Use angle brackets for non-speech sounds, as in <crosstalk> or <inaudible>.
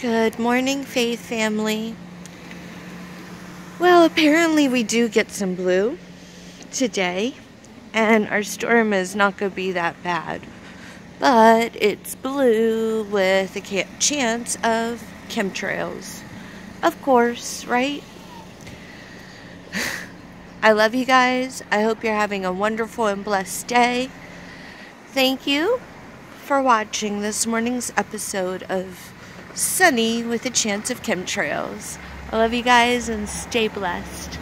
Good morning, Faith family. Well, apparently, we do get some blue today, and our storm is not going to be that bad. But it's blue with a chance of chemtrails. Of course, right? <sighs> I love you guys. I hope you're having a wonderful and blessed day. Thank you for watching this morning's episode of Sunny with a Chance of Chemtrails. I love you guys and stay blessed.